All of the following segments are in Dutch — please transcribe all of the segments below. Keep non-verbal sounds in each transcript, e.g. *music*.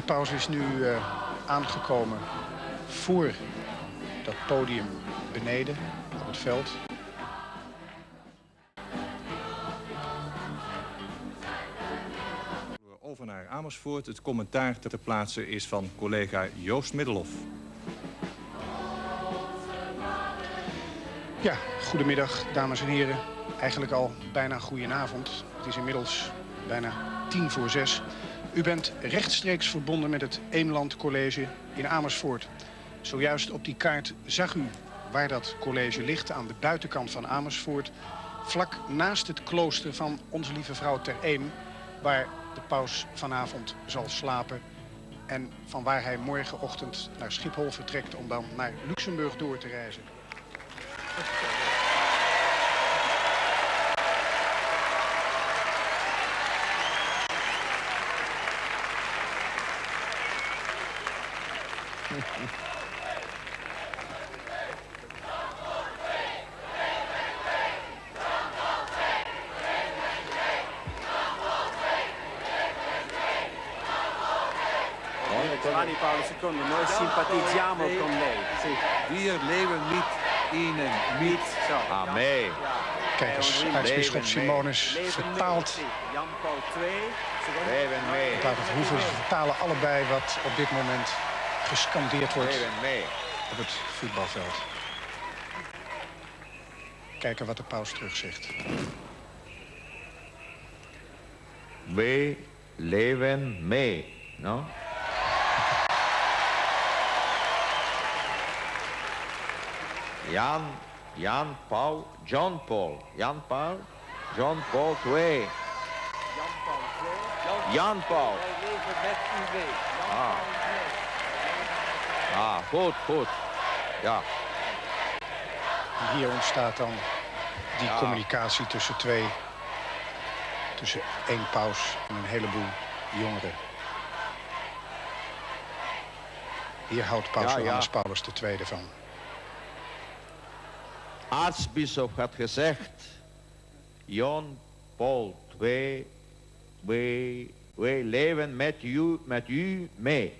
De pauze is nu uh, aangekomen voor dat podium beneden op het veld. Over naar Amersfoort. Het commentaar ter plaatse is van collega Joost Middelhoff. Ja, goedemiddag dames en heren. Eigenlijk al bijna goedenavond. Het is inmiddels bijna tien voor zes. U bent rechtstreeks verbonden met het Eemland College in Amersfoort. Zojuist op die kaart zag u waar dat college ligt, aan de buitenkant van Amersfoort. Vlak naast het klooster van Onze Lieve Vrouw ter Eem, waar de paus vanavond zal slapen. En van waar hij morgenochtend naar Schiphol vertrekt om dan naar Luxemburg door te reizen. Giovanni Paolo II, noi simpatizziamo con lei. Sì. Wir leben mit Ihnen, mit. Amen. Kijk eens, aartsbisschop Simonus vertaalt. Jan Paul II. Leven mee. Laat het hoeven, ze vertalen allebei wat op dit moment gescandeerd wordt Leven mee. op het voetbalveld. Kijken wat de paus terugzegt. We leven mee. No? Jan, Jan Paul, John Paul, Jan Paul, John Paul II. Jan Paul II. Jan Paul. Wij leven met u mee. Jan Ah. Ah, goed, goed. Ja, Hier ontstaat dan die Ja. communicatie tussen twee, tussen één paus en een heleboel jongeren. Hier houdt paus Ja, ja. Johannes Paulus II van. aartsbisschop had gezegd, Jan Paul II, we, we leven met u, met u mee.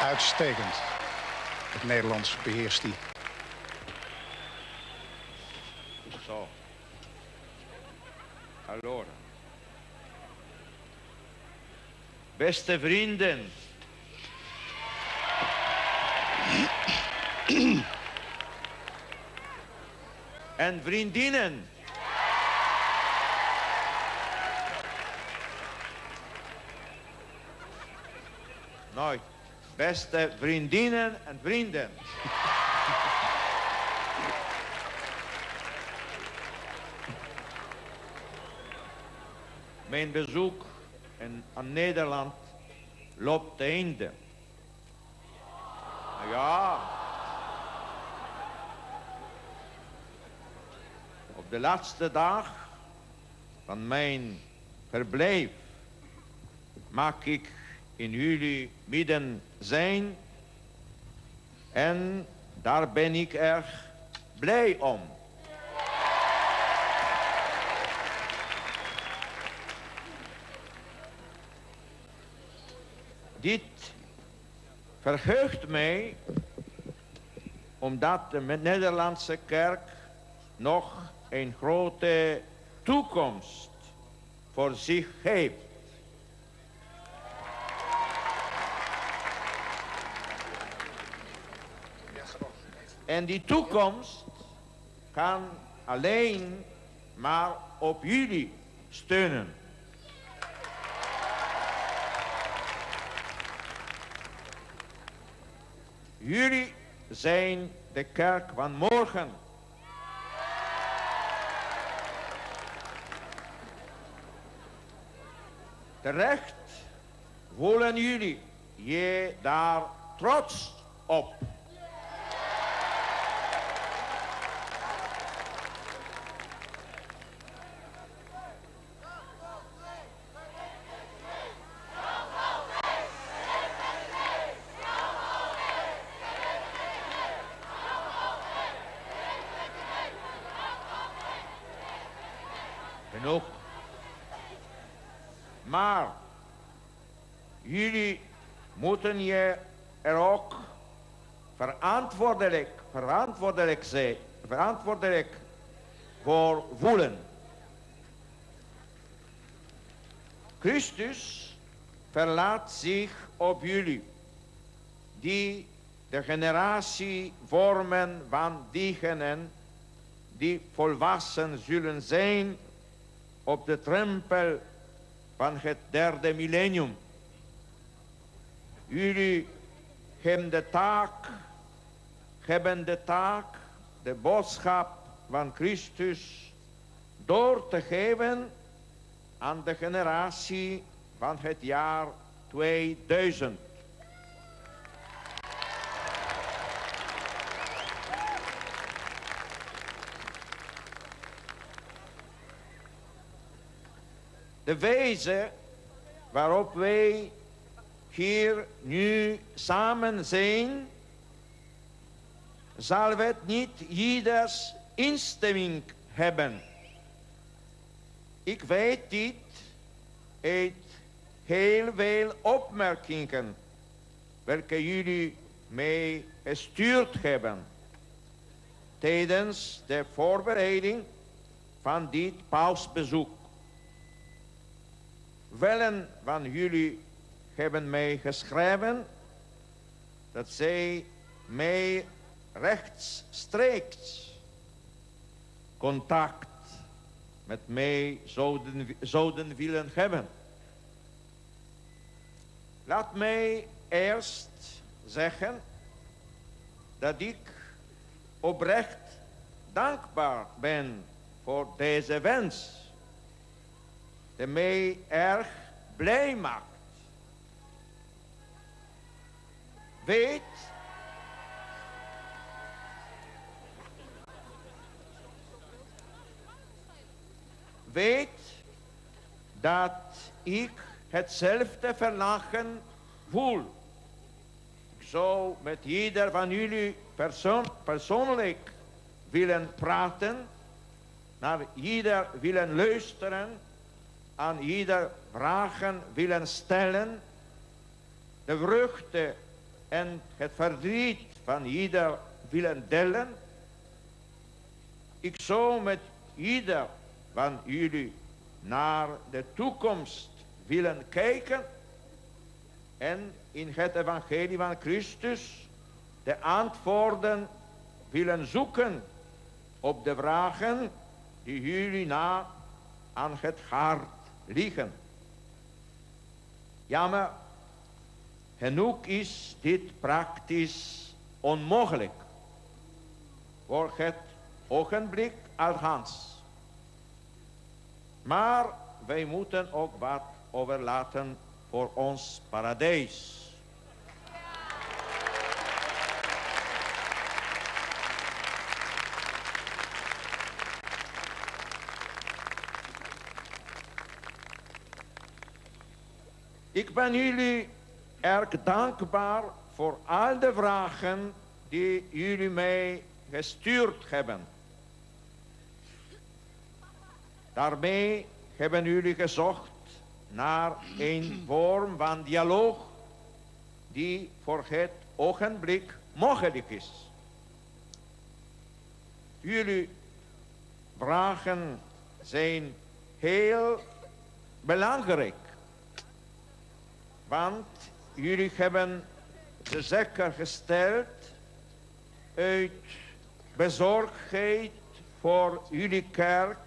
Uitstekend. Het Nederlands beheerst hij. Zo. Beste vrienden. en vriendinnen. Nooit. Beste vriendinnen en vrienden. Mijn bezoek in, aan Nederland loopt te einde. Ja. Op de laatste dag van mijn verblijf mag ik in jullie midden zijn. En daar ben ik erg blij om. Dit verheugt mij omdat de Nederlandse kerk nog een grote toekomst voor zich heeft. En die toekomst kan alleen maar op jullie steunen. Jullie zijn de kerk van morgen. Terecht voelen jullie je daar trots op. Genoeg. Maar jullie moeten je er ook verantwoordelijk, verantwoordelijk zijn, verantwoordelijk voor voelen. Christus verlaat zich op jullie, die de generatie vormen van diegenen die volwassen zullen zijn op de drempel van het derde millennium. Jullie hebben de taak, hebben de taak, de boodschap van Christus door te geven aan de generatie van het jaar 2000. De wijze waarop wij hier nu samen zijn, zal het niet ieders instemming hebben. Ik weet dit uit heel veel opmerkingen welke jullie mee gestuurd hebben tijdens de voorbereiding van dit pausbezoek. Velen van jullie hebben mij geschreven dat zij mij rechtstreeks contact met mij zouden, zouden willen hebben. Laat mij eerst zeggen dat ik oprecht dankbaar ben voor deze wens. Die mij erg blij maakt. Weet weet dat ik hetzelfde verlangen voel. Ik zou met ieder van jullie persoon, persoonlijk willen praten, naar ieder willen luisteren, aan ieder vragen willen stellen, de vruchten en het verdriet van ieder willen delen. Ik zou met ieder van jullie naar de toekomst willen kijken en in het evangelie van Christus de antwoorden willen zoeken op de vragen die jullie na aan het hart liggen. Jammer, genoeg is dit praktisch onmogelijk voor het ogenblik althans. Maar wij moeten ook wat overlaten voor ons paradijs. Ik ben jullie erg dankbaar voor al de vragen die jullie mij gestuurd hebben. Daarmee hebben jullie gezocht naar een vorm van dialoog die voor het ogenblik mogelijk is. Jullie vragen zijn heel belangrijk, want jullie hebben ze zeker gesteld uit bezorgdheid voor jullie kerk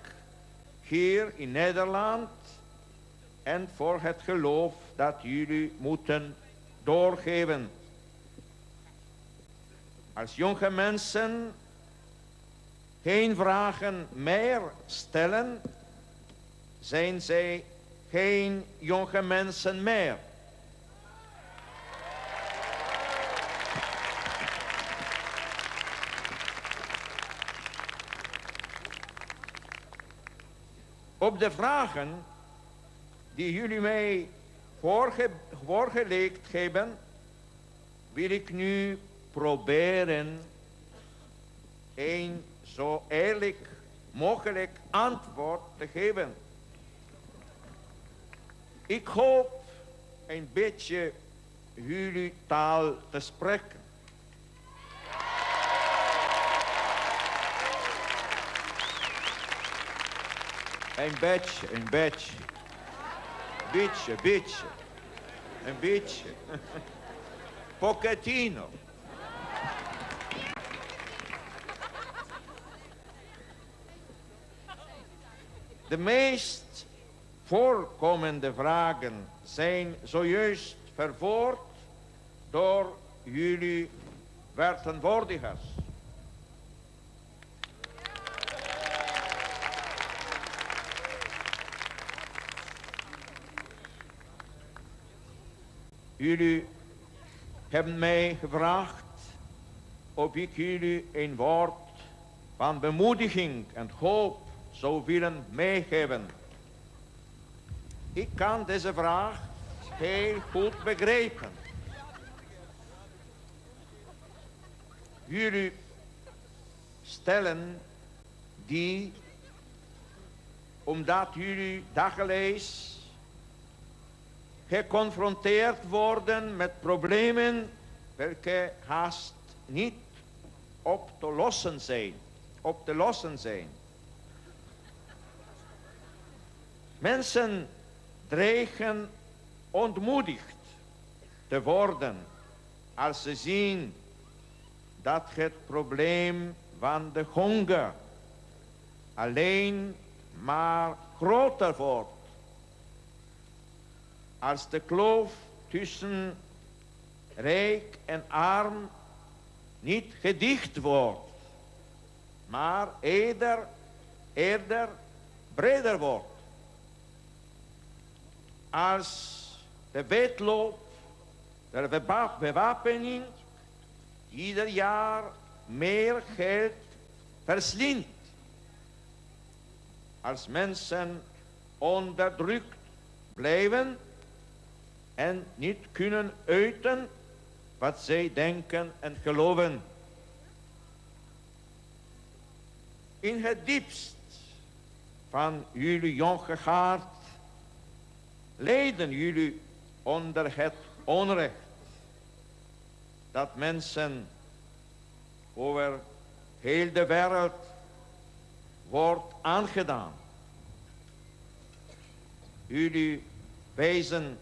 hier in Nederland en voor het geloof dat jullie moeten doorgeven. Als jonge mensen geen vragen meer stellen, zijn zij geen jonge mensen meer. Op de vragen die jullie mij voorge voorgelegd hebben, wil ik nu proberen een zo eerlijk mogelijk antwoord te geven. Ik hoop een beetje jullie taal te spreken. Een beetje, een beetje. Beetje, beetje. Een beetje. *laughs* Pochettino. De meest voorkomende vragen zijn zojuist verwoord door jullie vertegenwoordigers. Jullie hebben mij gevraagd of ik jullie een woord van bemoediging en hoop zou willen meegeven. Ik kan deze vraag heel goed begrijpen. Jullie stellen die omdat jullie dagelijks geconfronteerd worden met problemen welke haast niet op te lossen zijn. Op te lossen zijn. Mensen dreigen ontmoedigd te worden als ze zien dat het probleem van de honger alleen maar groter wordt. Als de kloof tussen rijk en arm niet gedicht wordt, maar eerder, eerder breder wordt als de wedloop der bewapening ieder jaar meer geld verslindt. Als mensen onderdrukt blijven en niet kunnen uiten wat zij denken en geloven. In het diepst van jullie jonge hart lijden jullie onder het onrecht dat mensen over heel de wereld wordt aangedaan. Jullie wijzen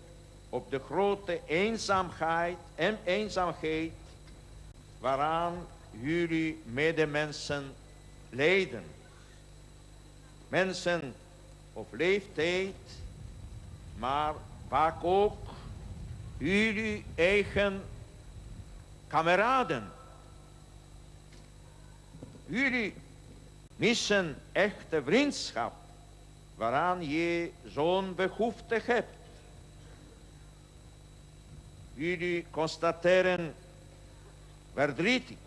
op de grote eenzaamheid en eenzaamheid waaraan jullie medemensen lijden. Mensen op leeftijd maar vaak ook jullie eigen kameraden. Jullie missen echte vriendschap waaraan je zo'n behoefte hebt. Jullie constateren verdrietig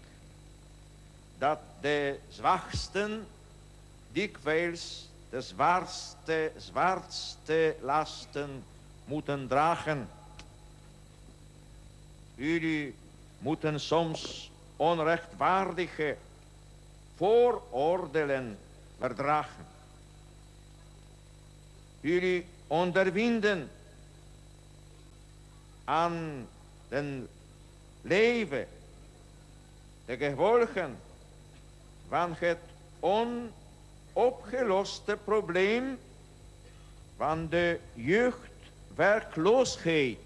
dat de zwaksten dikwijls de zwaarste, zwaarste lasten moeten dragen. Jullie moeten soms onrechtvaardige vooroordelen verdragen. Jullie ondervinden aan den leven de gevolgen van het on opgeloste probleem van de jeugdwerkloosheid.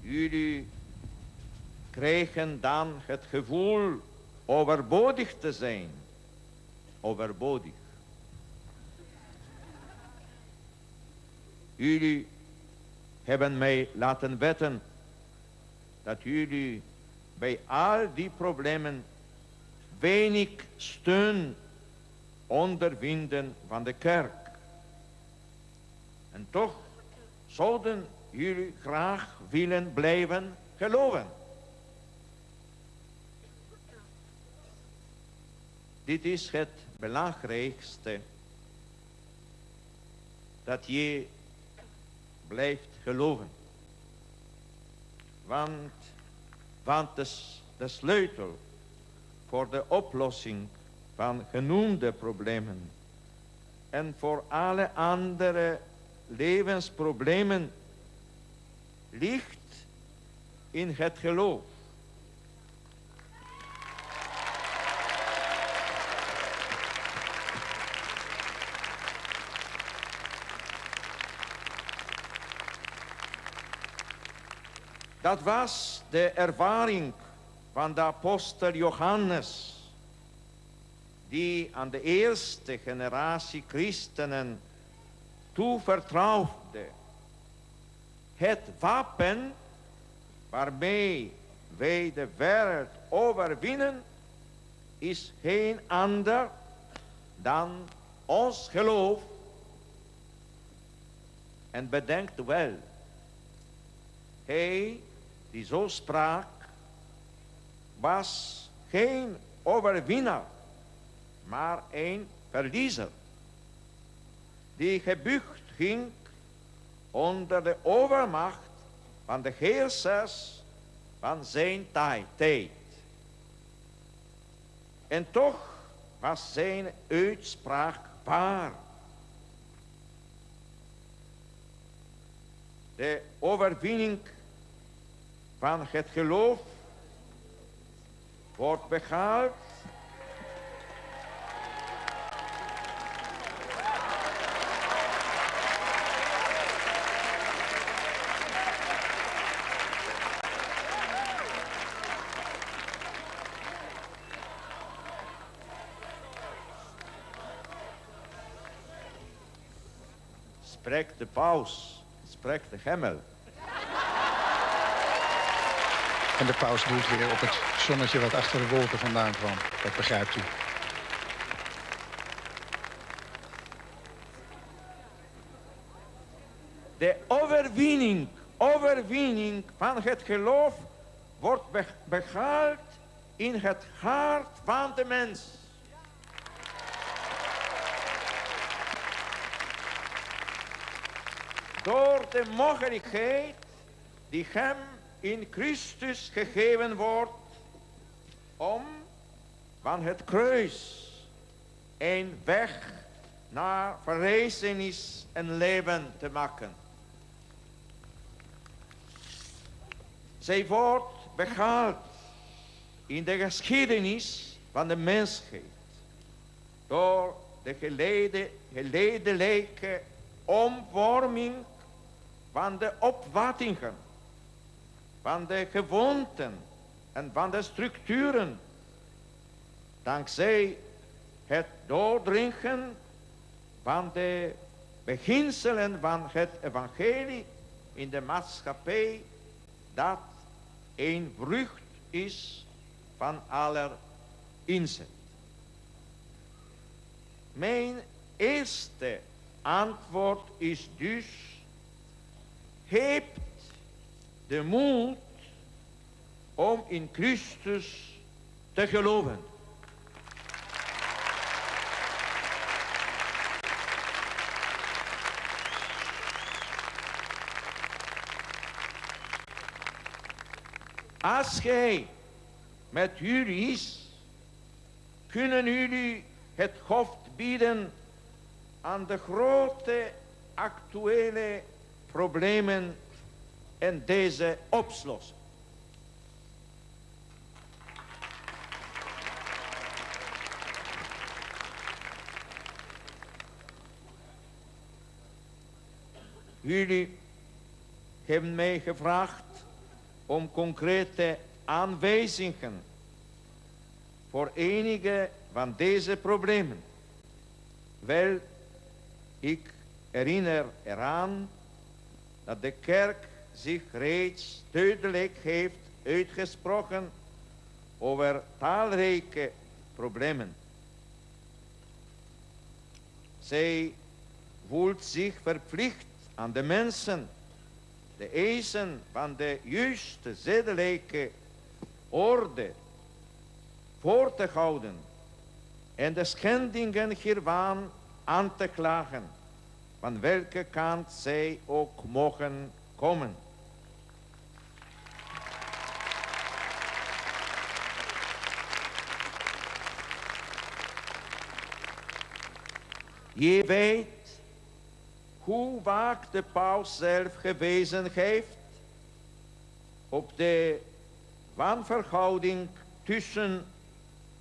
Jullie krijgen dan het gevoel overbodig te zijn. Overbodig. Jullie hebben mij laten weten dat jullie bij al die problemen weinig steun ondervinden van de kerk. En toch zouden jullie graag willen blijven geloven. Dit is het belangrijkste. Dat je blijft geloven. Want, want de, de sleutel voor de oplossing van genoemde problemen en voor alle andere levensproblemen ligt in het geloof. Dat was de ervaring van de apostel Johannes, die aan de eerste generatie christenen toevertrouwde. Het wapen waarmee wij de wereld overwinnen, is geen ander dan ons geloof. En bedenkt wel, hij die zo sprak, was geen overwinnaar, maar een verliezer, die gebucht ging onder de overmacht van de heersers van zijn tijd. En toch was zijn uitspraak waar. De overwinning van het geloof wordt behaald spreekt de paus, spreekt de hemel. En de paus doet weer op het zonnetje wat achter de wolken vandaan kwam. Dat begrijpt u. De overwinning, overwinning van het geloof wordt be behaald in het hart van de mens. Door de mogelijkheid die hem in Christus gegeven wordt om van het kruis een weg naar verrezenis en leven te maken. Zij wordt behaald in de geschiedenis van de mensheid door de geleden, geledelijke omvorming van de opvattingen, van de gewoonten en van de structuren. Dankzij het doordringen van de beginselen van het evangelie in de maatschappij, dat een vrucht is van aller inzet. Mijn eerste antwoord is dus, hebt de moed om in Christus te geloven. Als gij met jullie is, kunnen jullie het hoofd bieden aan de grote actuele problemen en deze oplossen. Jullie hebben mij gevraagd om concrete aanwijzingen voor enige van deze problemen. Wel, ik herinner eraan dat de kerk zich reeds duidelijk heeft uitgesproken over talrijke problemen. Zij voelt zich verplicht aan de mensen de eisen van de juiste zedelijke orde voor te houden en de schendingen hiervan aan te klagen, van welke kant zij ook mogen komen. Je weet hoe vaak de paus zelf gewezen heeft op de wanverhouding tussen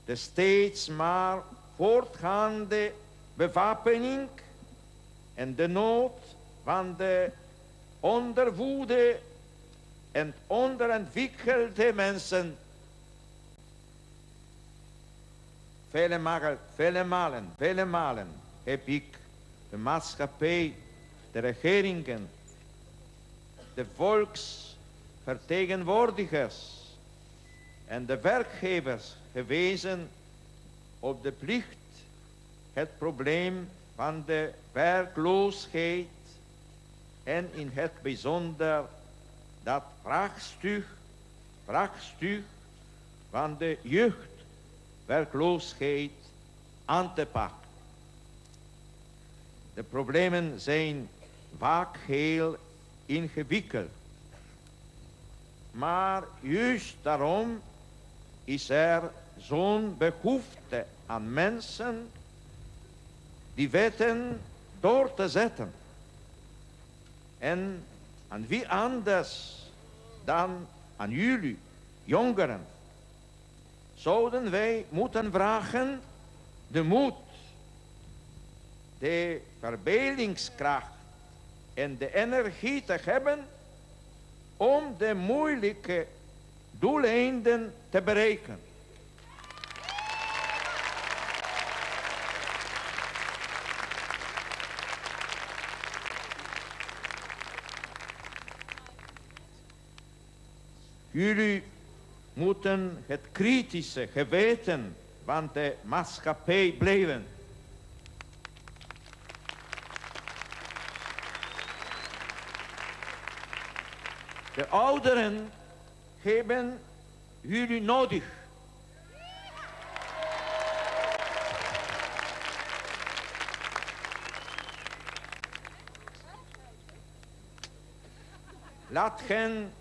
de steeds maar voortgaande bewapening en de nood van de ondervoede en onderentwikkelde mensen. Vele vele malen, vele malen heb ik de maatschappij, de regeringen, de volksvertegenwoordigers en de werkgevers gewezen op de plicht het probleem van de werkloosheid en in het bijzonder dat vraagstuk, vraagstuk van de jeugdwerkloosheid aan te pakken. De problemen zijn vaak heel ingewikkeld. Maar juist daarom is er zo'n behoefte aan mensen die weten door te zetten. En aan wie anders dan aan jullie, jongeren, zouden wij moeten vragen de moed, de verbeeldingskracht en de energie te hebben om de moeilijke doeleinden te bereiken. Jullie moeten het kritische geweten van de maatschappij blijven. De ouderen hebben jullie nodig. Laat hen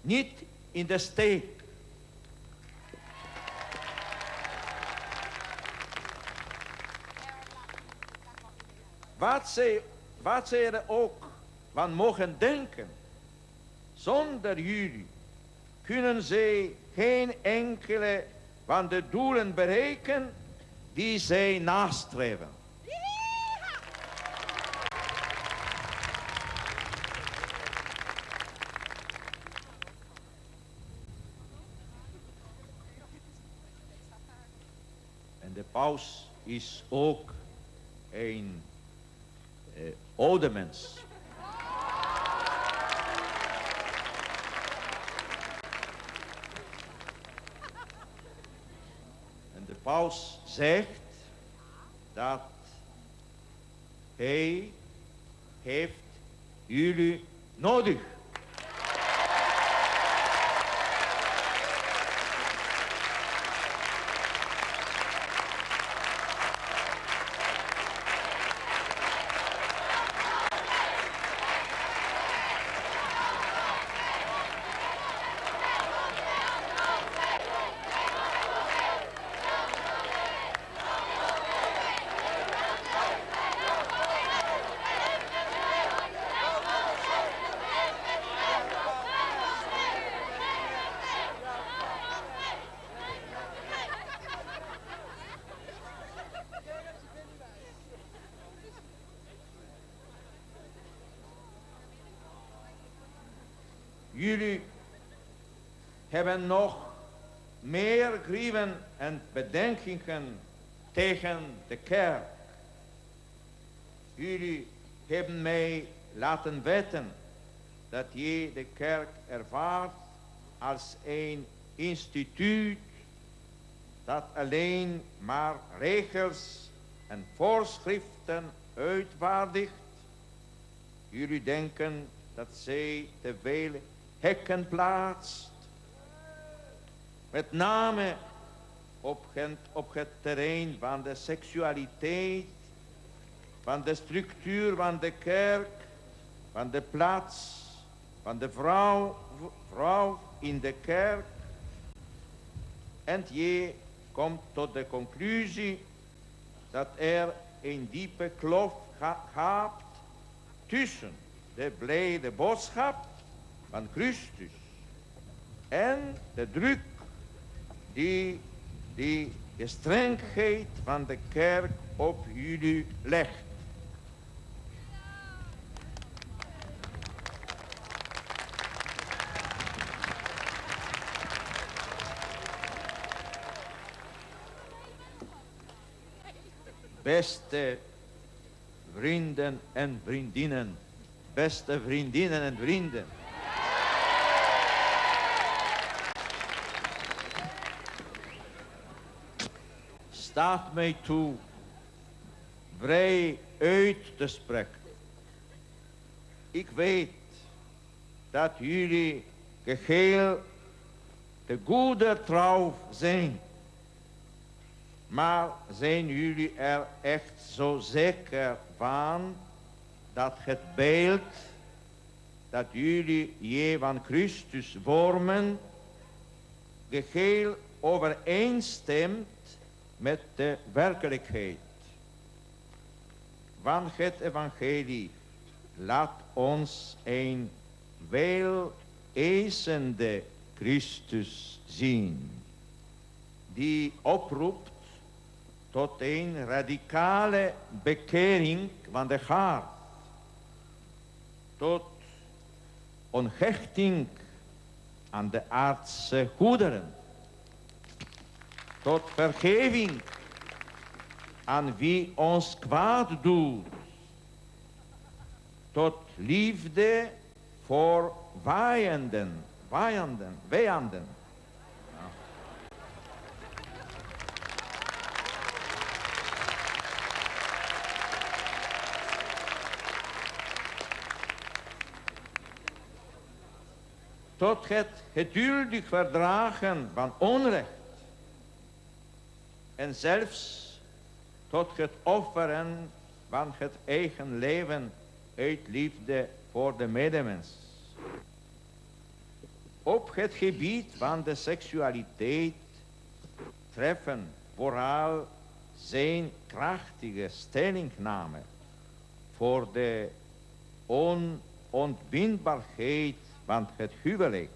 niet in de steek. Wat ze, wat ze er ook van mogen denken, zonder jullie kunnen ze geen enkele van de doelen bereiken die zij nastreven. En de paus is ook een eh, oude mens. Paus zegt dat hij heeft jullie nodig. Jullie hebben nog meer grieven en bedenkingen tegen de kerk. Jullie hebben mij laten weten dat je de kerk ervaart als een instituut dat alleen maar regels en voorschriften uitvaardigt. Jullie denken dat zij te veel hekken plaatst. Met name op het, op het terrein van de seksualiteit, van de structuur van de kerk, van de plaats van de vrouw, vrouw in de kerk. En je komt tot de conclusie dat er een diepe kloof gaat tussen de blijde boodschap van Christus en de druk die die strengheid van de kerk op jullie legt. Beste vrienden en vriendinnen, beste vriendinnen en vrienden. Staat mij toe vrij uit te spreken. Ik weet dat jullie geheel de goede trouw zijn. Maar zijn jullie er echt zo zeker van dat het beeld dat jullie je van Christus vormen, geheel overeenstemt met de werkelijkheid van het evangelie. Laat ons een wel Christus zien, die oproept tot een radicale bekering van de hart, tot onhechting aan de aardse goederen, tot vergeving. Aan wie ons kwaad doet, tot liefde voor vijanden, vijanden, vijanden tot het geduldig verdragen van onrecht. En zelfs tot het offeren van het eigen leven uit liefde voor de medemens. Op het gebied van de seksualiteit treffen vooral zijn krachtige stellingname voor de onontbindbaarheid want het huwelijk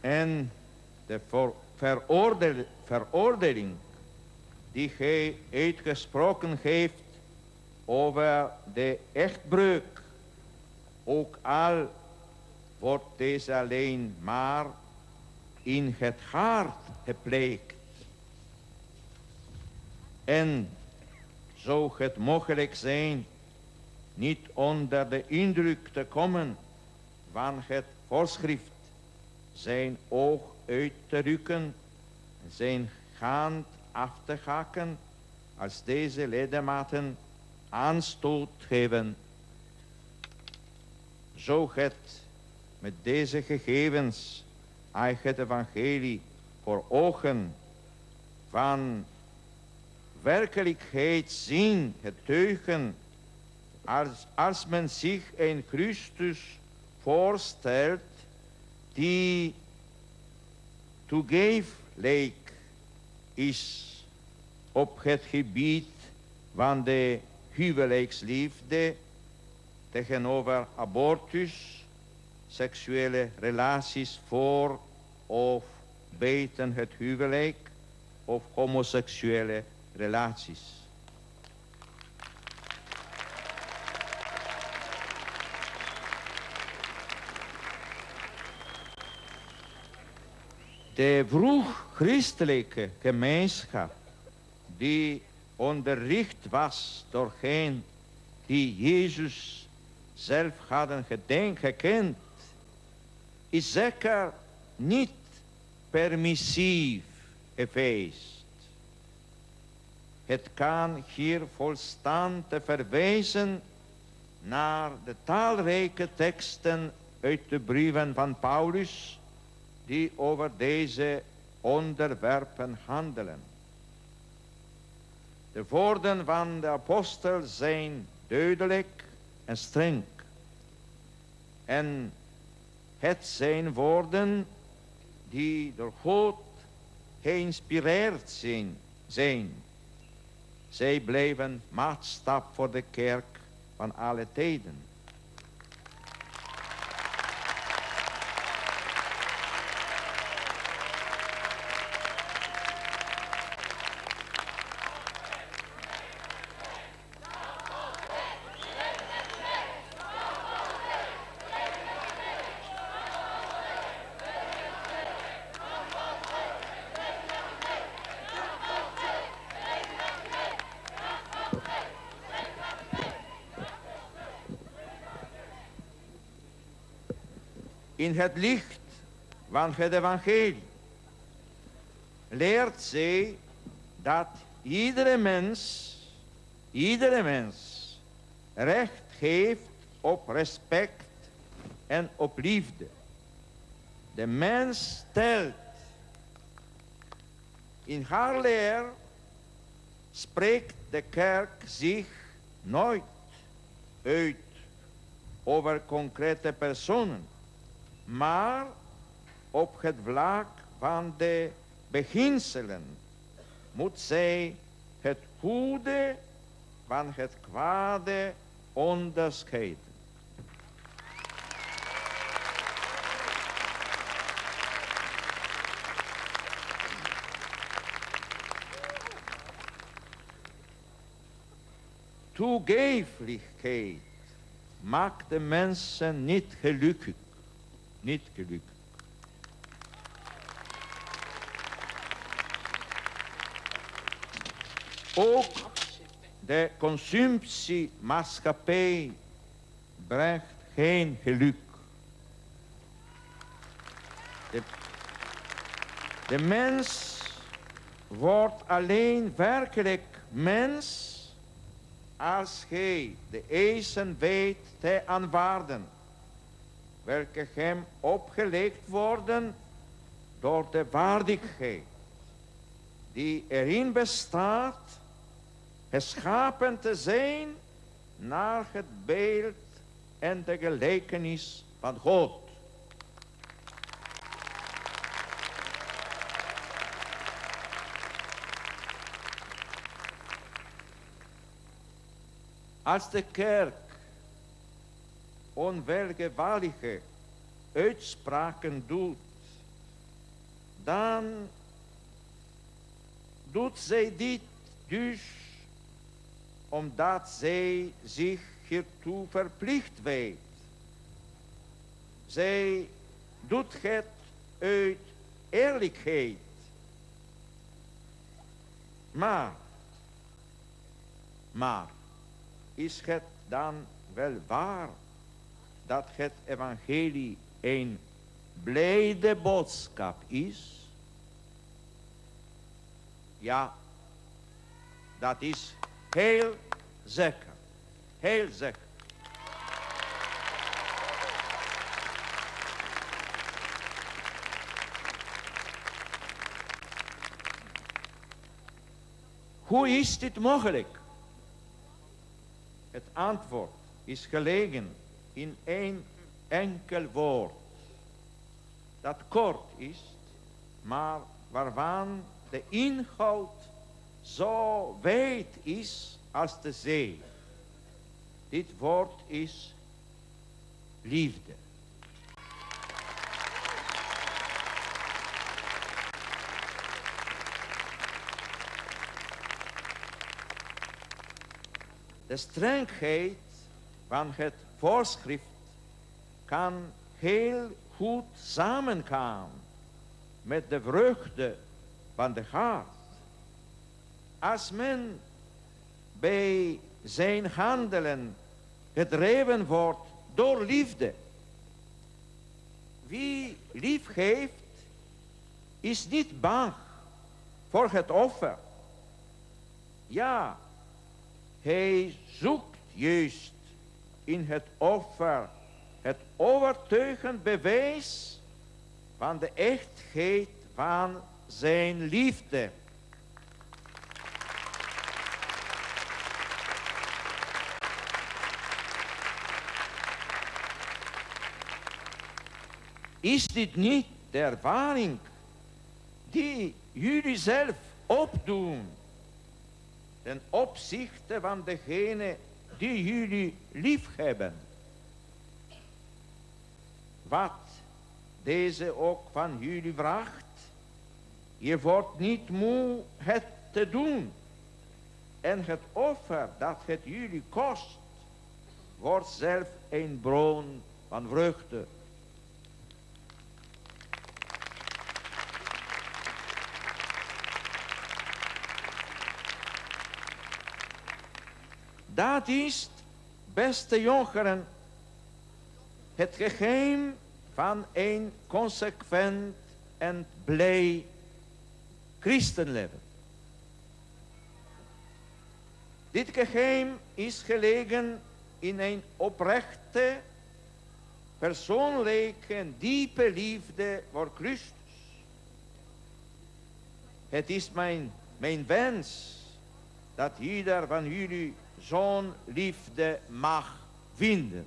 en de veroordeling die hij uitgesproken heeft over de echtbreuk, ook al wordt deze alleen maar in het hart gepleegd. En zou het mogelijk zijn niet onder de indruk te komen van het voorschrift, zijn oog uit te rukken, zijn hand af te haken, als deze ledematen aanstoot geven. Zo het met deze gegevens eigenlijk het evangelie voor ogen van werkelijkheid zien, getuigen, als, als men zich een Christus voorstelt die toegeeflijk is op het gebied van de huwelijksliefde tegenover abortus, seksuele relaties voor of buiten het huwelijk of homoseksuele relaties. De vroeg-christelijke gemeenschap, die onderricht was door hen die Jezus zelf hadden gedenk gekend, is zeker niet permissief geweest. Het kan hier volstaan te verwijzen naar de talrijke teksten uit de brieven van Paulus die over deze onderwerpen handelen. De woorden van de apostel zijn duidelijk en streng. En het zijn woorden die door God geïnspireerd zijn. zijn. Zij bleven maatstaf voor de kerk van alle tijden. In het licht van het evangelie leert zij dat iedere mens, iedere mens recht heeft op respect en op liefde. De mens stelt in haar leer spreekt de kerk zich nooit uit over concrete personen maar op het vlak van de beginselen moet zij het goede van het kwade onderscheiden. Toegeeflijkheid maakt de mensen niet gelukkig niet gelukt. Ook de consumptiemaatschappij brengt geen geluk. De, de mens wordt alleen werkelijk mens als hij de eisen weet te aanvaarden welke hem opgelegd worden door de waardigheid die erin bestaat geschapen te zijn naar het beeld en de gelijkenis van God. Als de kerk onwelgevallige uitspraken doet, dan doet zij dit dus omdat zij zich hiertoe verplicht weet. Zij doet het uit eerlijkheid. Maar, maar, is het dan wel waar dat het evangelie een blijde boodschap is? Ja, dat is heel zeker. Heel zeker. Hoe is dit mogelijk? Het antwoord is gelegen in één enkel woord. Dat kort is, maar waarvan de inhoud zo wijd is als de zee. Dit woord is liefde. De strengheid van het voorschrift kan heel goed samengaan met de vreugde van de hart. Als men bij zijn handelen gedreven wordt door liefde. Wie lief heeft, is niet bang voor het offer. Ja, hij zoekt juist in het offer het overtuigend bewijs van de echtheid van zijn liefde. Is dit niet de ervaring die jullie zelf opdoen ten opzichte van degene die jullie lief hebben. Wat deze ook van jullie vraagt, je wordt niet moe het te doen. En het offer dat het jullie kost, wordt zelf een bron van vreugde. Dat is, beste jongeren, het geheim van een consequent en blij christenleven. Dit geheim is gelegen in een oprechte, persoonlijke en diepe liefde voor Christus. Het is mijn, mijn wens dat ieder van jullie zo'n liefde mag vinden.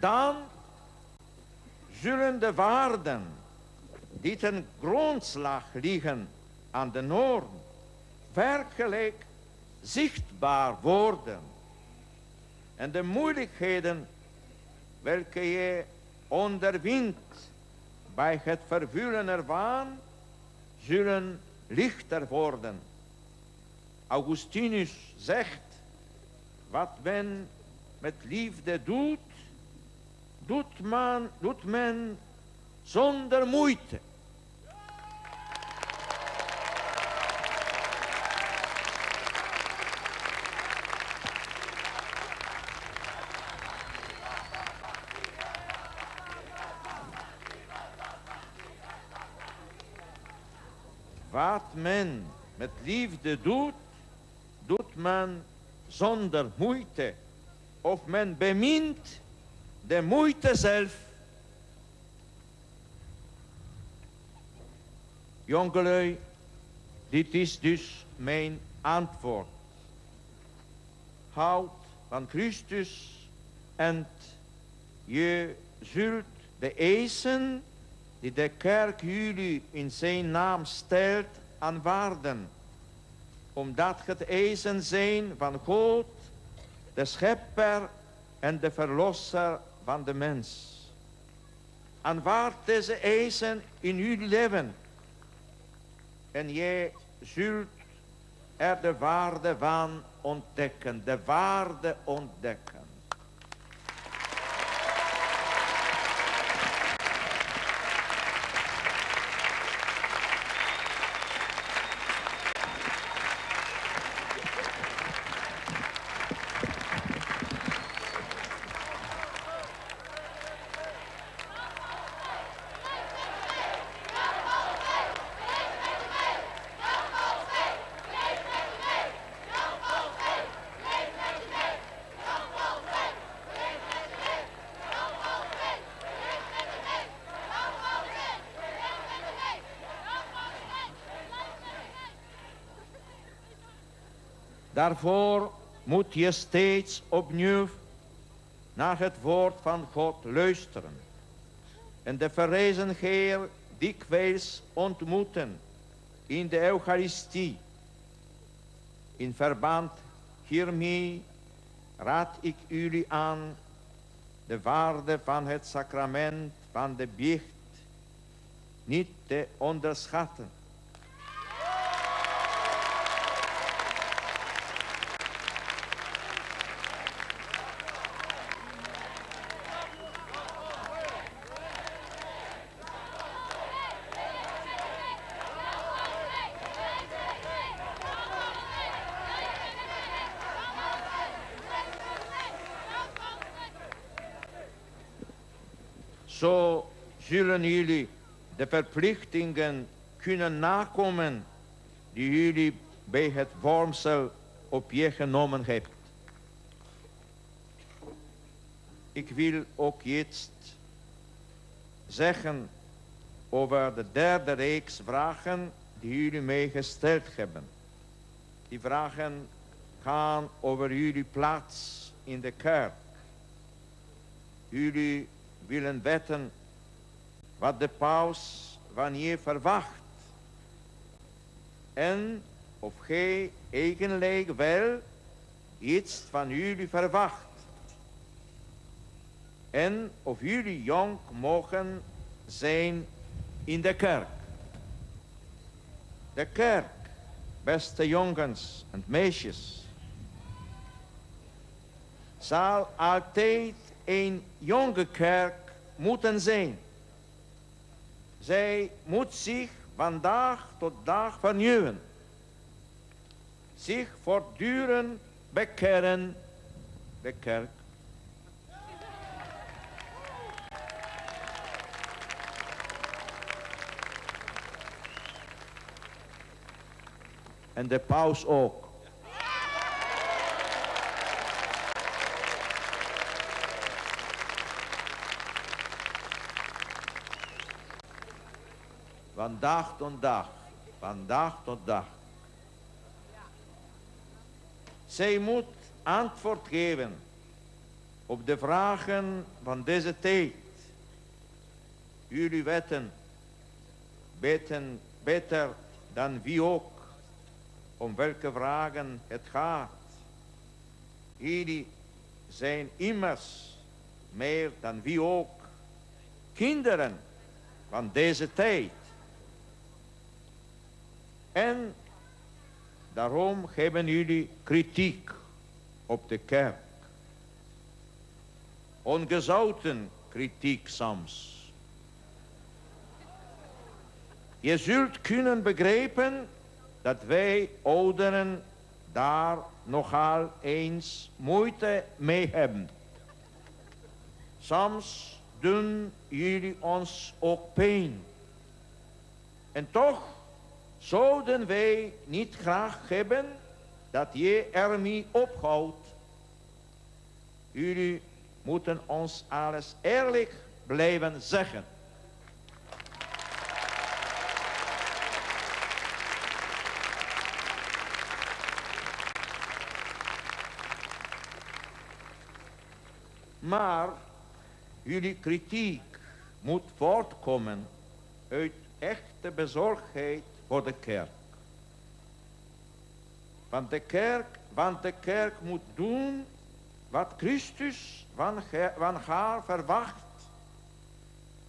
Dan zullen de waarden die ten grondslag liggen aan de norm werkelijk zichtbaar worden. En de moeilijkheden welke je onderwint bij het vervullen ervan, zullen lichter worden. Augustinus zegt, wat men met liefde doet, doet doet men zonder moeite. Wat men met liefde doet, doet men zonder moeite. Of men bemint de moeite zelf. Jongelui, dit is dus mijn antwoord. Houd van Christus en je zult de eisen die de kerk jullie in zijn naam stelt aanwaarden. Omdat het eisen zijn van God, de schepper en de verlosser van de mens. Aanvaard deze eisen in jullie leven. En jij zult er de waarde van ontdekken, de waarde ontdekken. Daarvoor moet je steeds opnieuw naar het woord van God luisteren. En de verrezen Heer dikwijls ontmoeten in de Eucharistie. In verband hiermee raad ik jullie aan de waarde van het sacrament van de biecht niet te onderschatten. Zo zullen jullie de verplichtingen kunnen nakomen die jullie bij het vormsel op je genomen hebt. Ik wil ook iets zeggen over de derde reeks vragen die jullie mij gesteld hebben. Die vragen gaan over jullie plaats in de kerk. Jullie willen weten wat de paus wanneer verwacht. En of gij eigenlijk wel iets van jullie verwacht. En of jullie jong mogen zijn in de kerk. De kerk, beste jongens en meisjes, zal altijd een jonge kerk moeten zijn. Zij moet zich van dag tot dag vernieuwen. Zich voortdurend bekeren, de kerk. En de paus ook. Van dag tot dag, van dag tot dag. Zij moet antwoord geven op de vragen van deze tijd. Jullie weten beter, beter dan wie ook om welke vragen het gaat. Jullie zijn immers meer dan wie ook kinderen van deze tijd. En daarom hebben jullie kritiek op de kerk. Ongezouten kritiek soms. Je zult kunnen begrijpen dat wij ouderen daar nogal eens moeite mee hebben. Soms doen jullie ons ook pijn. En toch zouden wij niet graag hebben dat je ermee ophoudt. Jullie moeten ons alles eerlijk blijven zeggen. Maar jullie kritiek moet voortkomen uit echte bezorgdheid voor de kerk. Want de kerk, want de kerk moet doen wat Christus van, van haar verwacht.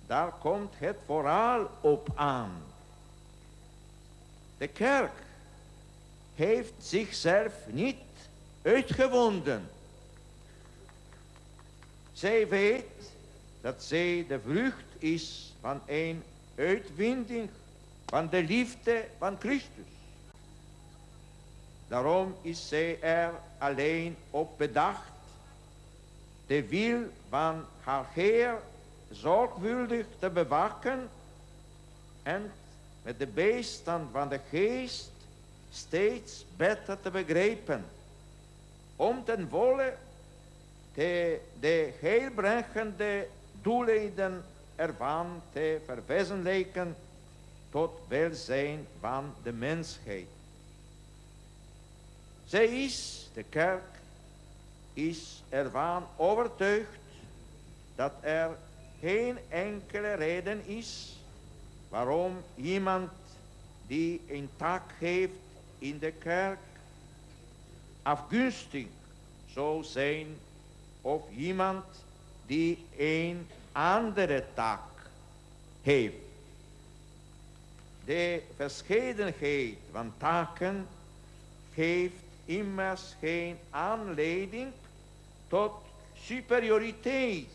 Daar komt het vooral op aan. De kerk heeft zichzelf niet uitgewonden. Zij weet dat zij de vrucht is van een uitvinding van de liefde van Christus. Daarom is zij er alleen op bedacht de wil van haar Heer zorgvuldig te bewaken en met de bijstand van de geest steeds beter te begrijpen, om ten volle de, de heilbrengende doeleden ervan te verwezenlijken tot welzijn van de mensheid. Zij is, de kerk, is ervan overtuigd dat er geen enkele reden is waarom iemand die een taak heeft in de kerk afgunstig zou zijn of iemand die een andere taak heeft. De verscheidenheid van taken geeft immers geen aanleiding tot superioriteit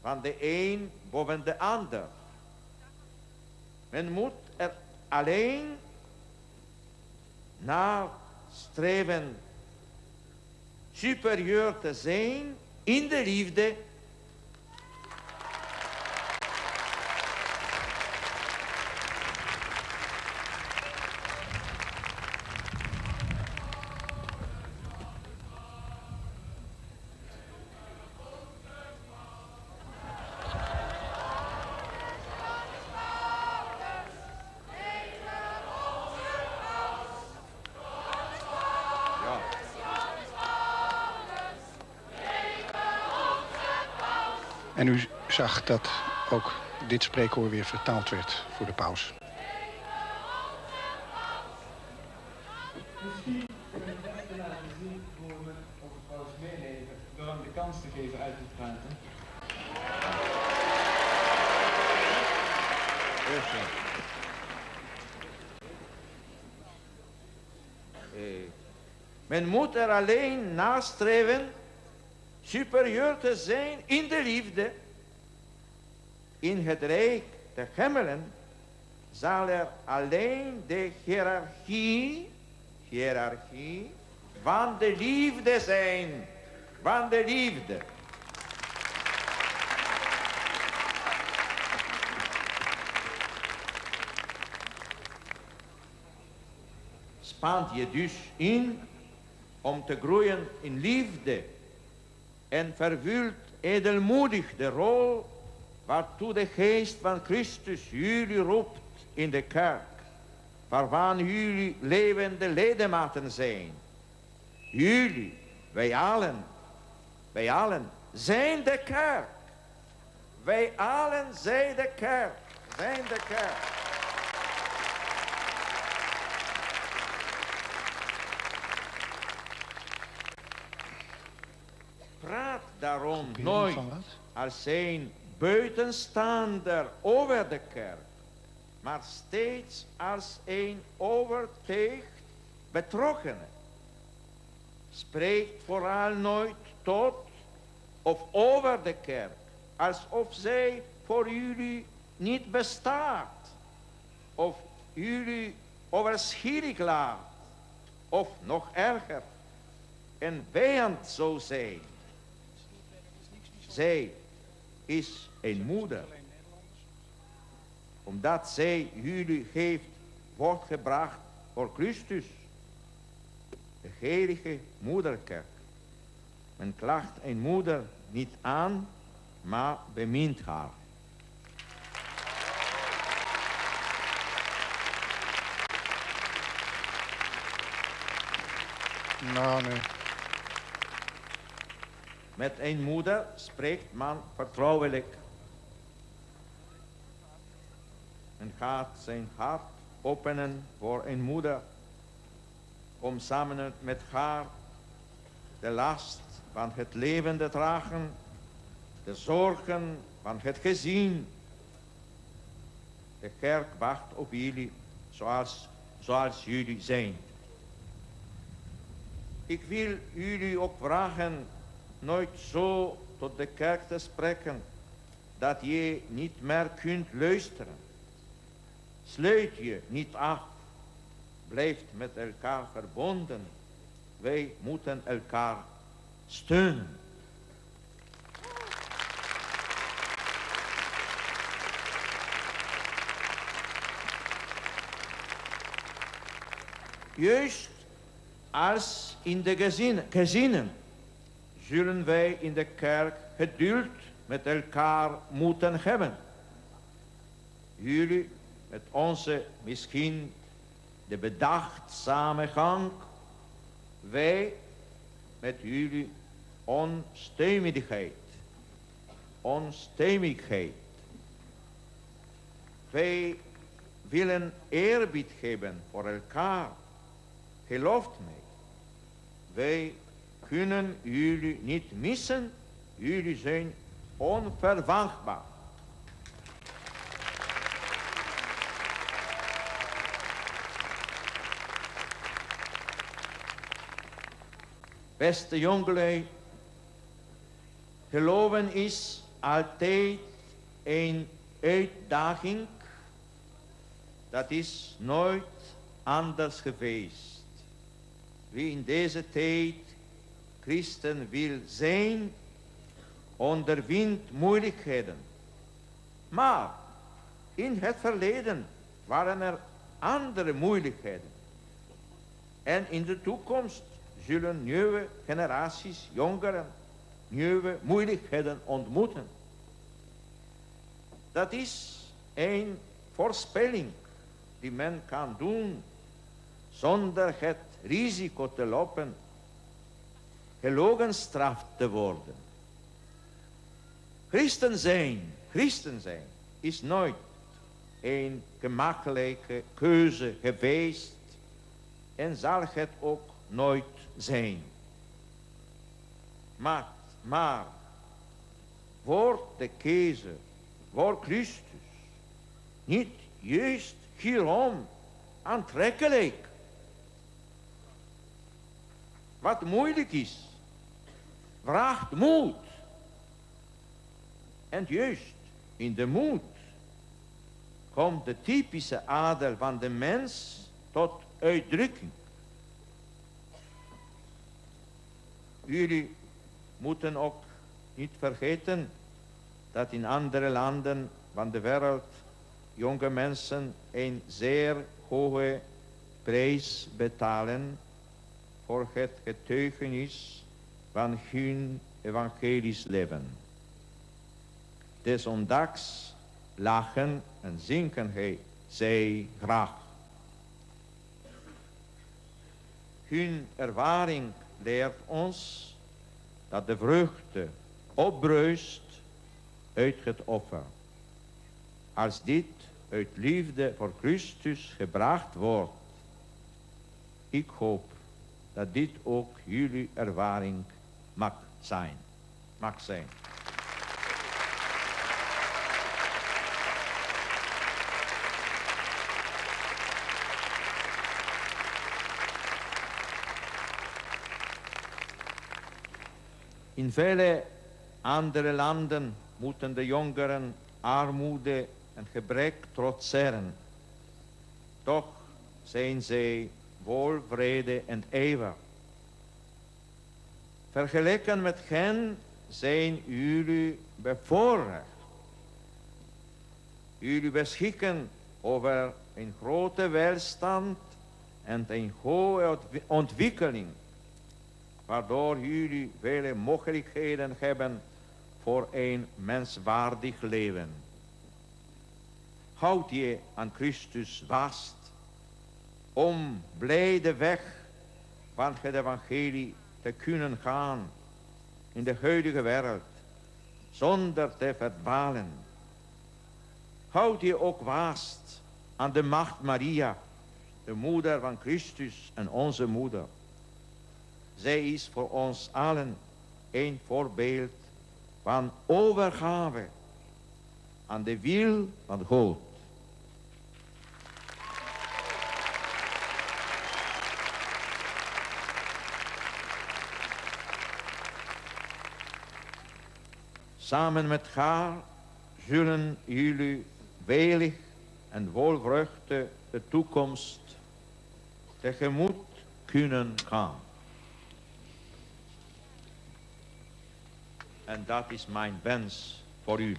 van de een boven de ander. Men moet er alleen naar streven superieur te zijn in de liefde En u zag dat ook dit spreekwoord weer vertaald werd voor de paus. Misschien kunnen we het beste laten zien hoe we op het paus meeleven door hem de kans te geven uit te praten. Eh, men moet er alleen nastreven superieur te zijn in de liefde. In het rijk der hemelen zal er alleen de hiërarchie, hiërarchie van de liefde zijn. Van de liefde. Spant je dus in om te groeien in liefde en vervult edelmoedig de rol waartoe de geest van Christus jullie roept in de kerk, waarvan jullie levende ledematen zijn. Jullie, wij allen, wij allen zijn de kerk. Wij allen zijn de kerk, zijn de kerk. Daarom nooit als een buitenstaander over de kerk, maar steeds als een overtuigd betrokkene. Spreekt vooral nooit tot of over de kerk, alsof zij voor jullie niet bestaat, of jullie overschierig laat, of nog erger, een vijand zou zijn. Zij is een moeder. Omdat zij jullie heeft voortgebracht voor Christus. De heilige moederkerk. Men klacht een moeder niet aan, maar bemint haar. Nou, nee. Met een moeder spreekt man vertrouwelijk. En gaat zijn hart openen voor een moeder. Om samen met haar de last van het leven te dragen. De zorgen van het gezin. De kerk wacht op jullie zoals, zoals jullie zijn. Ik wil jullie ook vragen nooit zo tot de kerk te spreken dat je niet meer kunt luisteren. Sluit je niet af, blijft met elkaar verbonden. Wij moeten elkaar steunen. Juist als in de gezin- gezinnen zullen wij in de kerk geduld met elkaar moeten hebben. Jullie met onze misschien de bedachtzame gang, wij met jullie onstuimigheid, onstuimigheid. Wij willen eerbied geven voor elkaar. Gelooft mij, wij kunnen jullie niet missen. Jullie zijn onvervangbaar. Beste jongelui, geloven is altijd een uitdaging. Dat is nooit anders geweest. Wie in deze tijd christen wil zijn, onderwint moeilijkheden. Maar in het verleden waren er andere moeilijkheden. En in de toekomst zullen nieuwe generaties jongeren nieuwe moeilijkheden ontmoeten. Dat is een voorspelling die men kan doen zonder het risico te lopen gelogenstraft te worden. Christen zijn, christen zijn, is nooit een gemakkelijke keuze geweest en zal het ook nooit zijn. Maar, maar wordt de keizer, voor Christus, niet juist hierom aantrekkelijk? Wat moeilijk is, vraagt moed. En juist in de moed komt de typische adel van de mens tot uitdrukking. Jullie moeten ook niet vergeten dat in andere landen van de wereld jonge mensen een zeer hoge prijs betalen voor het getuigenis van hun evangelisch leven. Desondanks lachen en zinken zij graag. Hun ervaring leert ons dat de vruchten opbruist uit het offer. Als dit uit liefde voor Christus gebracht wordt. Ik hoop dat dit ook jullie ervaring mag zijn. Mag zijn. In vele andere landen moeten de jongeren armoede en gebrek trotseren. Toch zijn zij vol vrede en eeuwig. Vergeleken met hen zijn jullie bevoorrecht. Jullie beschikken over een grote welstand en een hoge ontwikkeling waardoor jullie vele mogelijkheden hebben voor een menswaardig leven. Houd je aan Christus vast om blijde weg van het evangelie te kunnen gaan in de huidige wereld zonder te verdwalen. Houd je ook vast aan de macht Maria, de moeder van Christus en onze moeder. Zij is voor ons allen een voorbeeld van overgave aan de wil van God. Samen met haar zullen jullie welig en volvruchten de toekomst tegemoet kunnen gaan. En dat is mijn wens voor u.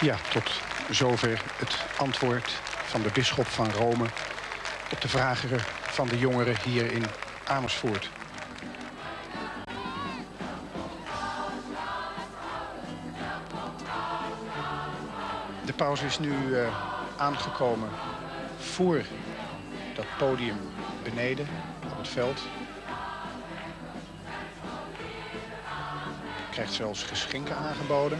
Ja, tot zover het antwoord van de bisschop van Rome op de vragen van de jongeren hier in Amersfoort. De pauze is nu uh, aangekomen voor dat podium beneden op het veld. Krijgt zelfs geschenken aangeboden.